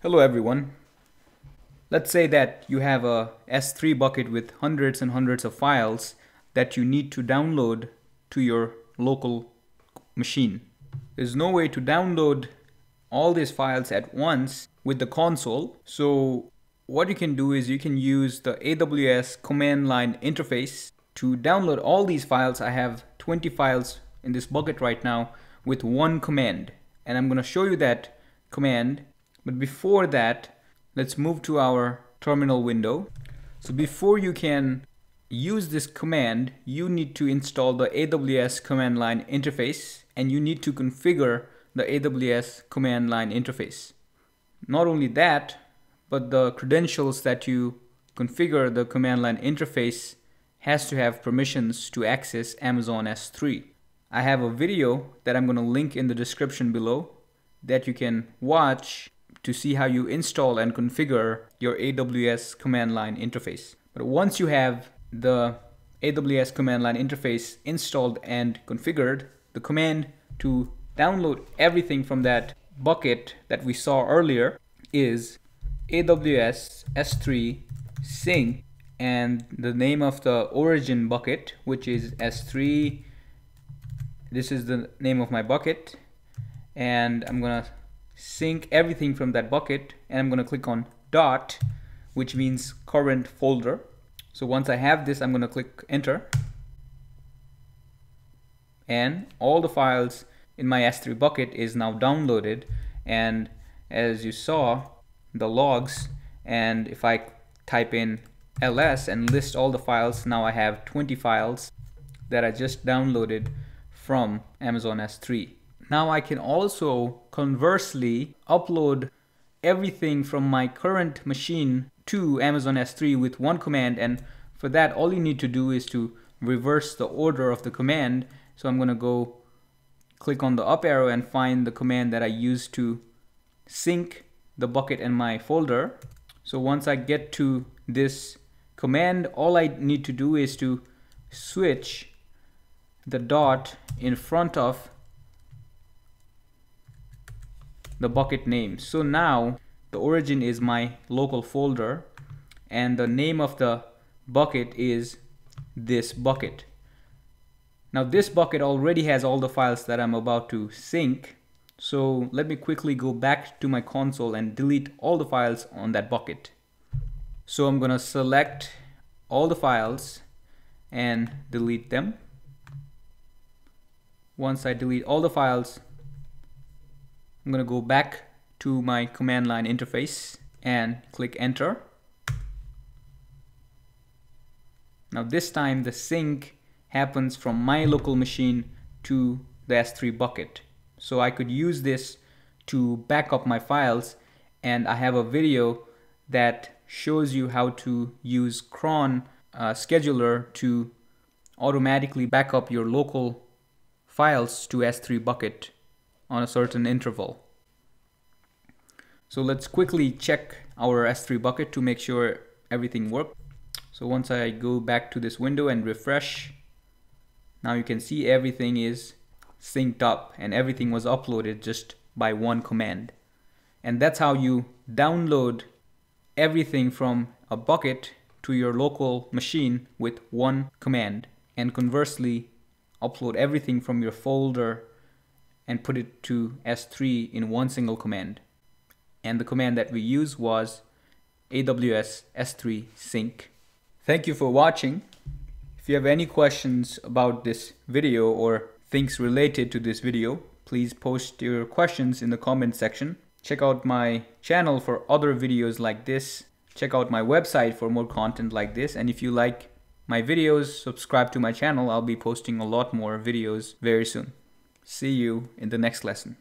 Hello everyone. Let's say that you have a S3 bucket with hundreds and hundreds of files that you need to download to your local machine. There's no way to download all these files at once with the console. So what you can do is you can use the AWS command line interface to download all these files. I have 20 files in this bucket right now with one command. And I'm going to show you that command but before that, let's move to our terminal window. So before you can use this command, you need to install the AWS command line interface and you need to configure the AWS command line interface. Not only that, but the credentials that you configure the command line interface has to have permissions to access Amazon S3. I have a video that I'm going to link in the description below that you can watch to see how you install and configure your AWS command line interface. But once you have the AWS command line interface installed and configured, the command to download everything from that bucket that we saw earlier is AWS S3 sync and the name of the origin bucket which is S3 this is the name of my bucket and I'm gonna sync everything from that bucket and I'm going to click on dot which means current folder. So once I have this I'm going to click enter. And all the files in my S3 bucket is now downloaded. And as you saw the logs and if I type in ls and list all the files now I have 20 files that I just downloaded from Amazon S3 now I can also conversely upload everything from my current machine to Amazon S3 with one command and for that all you need to do is to reverse the order of the command. So I'm gonna go click on the up arrow and find the command that I used to sync the bucket and my folder. So once I get to this command all I need to do is to switch the dot in front of the bucket name. So now the origin is my local folder and the name of the bucket is this bucket. Now this bucket already has all the files that I'm about to sync. So let me quickly go back to my console and delete all the files on that bucket. So I'm gonna select all the files and delete them. Once I delete all the files, I'm going to go back to my command line interface and click enter. Now this time the sync happens from my local machine to the S3 bucket. So I could use this to back up my files and I have a video that shows you how to use cron uh, scheduler to automatically back up your local files to S3 bucket on a certain interval. So let's quickly check our S3 bucket to make sure everything worked. So once I go back to this window and refresh, now you can see everything is synced up and everything was uploaded just by one command. And that's how you download everything from a bucket to your local machine with one command and conversely upload everything from your folder and put it to S3 in one single command. And the command that we used was AWS S3 sync. Thank you for watching. If you have any questions about this video or things related to this video, please post your questions in the comment section. Check out my channel for other videos like this. Check out my website for more content like this. And if you like my videos, subscribe to my channel. I'll be posting a lot more videos very soon. See you in the next lesson.